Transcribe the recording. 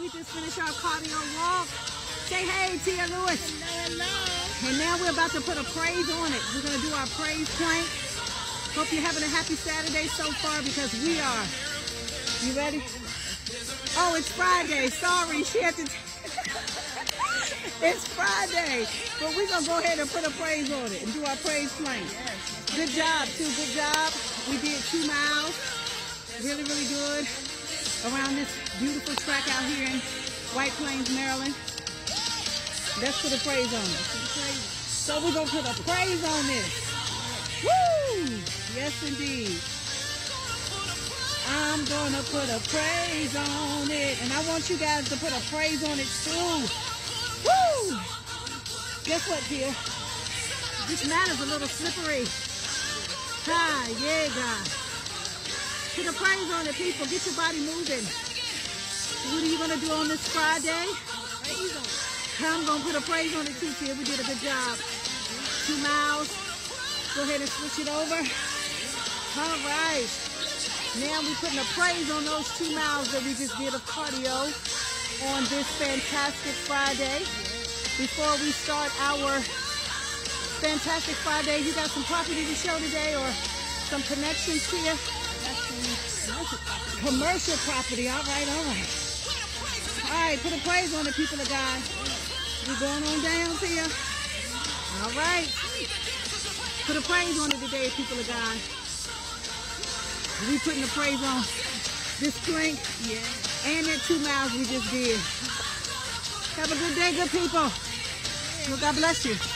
We just finished our cardio walk. Say hey, Tia Lewis. Hello, hello. And now we're about to put a praise on it. We're going to do our praise plank. Hope you're having a happy Saturday so far because we are. You ready? Oh, it's Friday. Sorry, she had to. it's Friday. But we're going to go ahead and put a praise on it and do our praise plank. Good job, too. Good job. We did two miles. Really, really good. Around this beautiful track out here in White Plains, Maryland. Let's put a praise on it. So we're going to put a praise on this. Woo! Yes, indeed. I'm going to put a praise on it. And I want you guys to put a praise on it too. Woo! Guess what, dear? This mat is a little slippery. Hi, yeah, God. Put a praise on it, people. Get your body moving. What are you going to do on this Friday? I'm going to put a praise on it too, kid. We did a good job. Two miles. Go ahead and switch it over. All right. Now we're putting a praise on those two miles that we just did of cardio on this fantastic Friday. Before we start our fantastic Friday, you got some property to show today or some connections here? The commercial property. All right, all right. All right, put a praise on it, people of God. We're going on down here. All right. Put a praise on it today, people of God. We putting a praise on this plank Yeah. and that two miles we just did. Have a good day, good people. Well, God bless you.